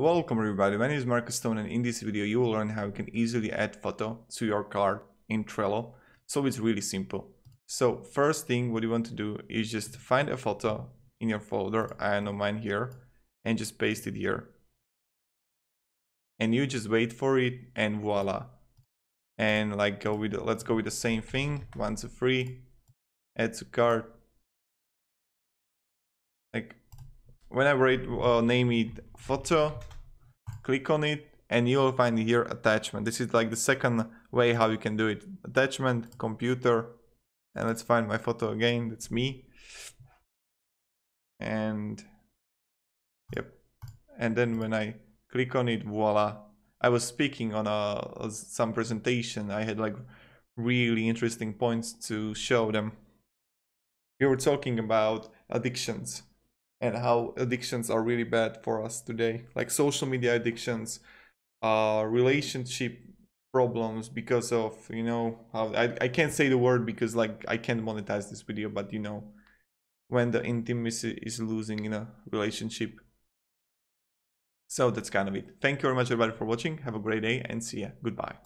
Welcome everybody, my name is Marcus Stone and in this video you will learn how you can easily add photo to your card in Trello. So it's really simple. So first thing what you want to do is just find a photo in your folder, I know mine here, and just paste it here. And you just wait for it and voila. And like go with, let's go with the same thing, one to three, add to cart. Like whenever it uh, name it photo click on it and you'll find here attachment. This is like the second way how you can do it. Attachment computer and let's find my photo again. That's me. And yep. And then when i click on it voila. I was speaking on a some presentation. I had like really interesting points to show them. We were talking about addictions and how addictions are really bad for us today. Like social media addictions uh relationship problems because of you know how I, I can't say the word because like i can't monetize this video but you know when the intimacy is losing in a relationship. So that's kind of it. Thank you very much everybody for watching. Have a great day and see ya. Goodbye